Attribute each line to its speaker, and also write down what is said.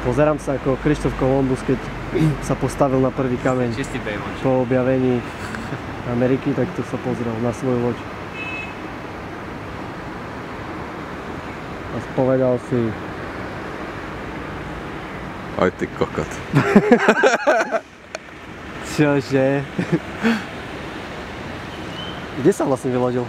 Speaker 1: Pozerám sa ako Krištof Kolumbus, keď sa postavil na prvý kameň po objavení Ameriky, tak to sa pozrel na svoju loď. A povedal si...
Speaker 2: Aj ty kokot.
Speaker 1: Čože? Kde sa vlastne vylodil?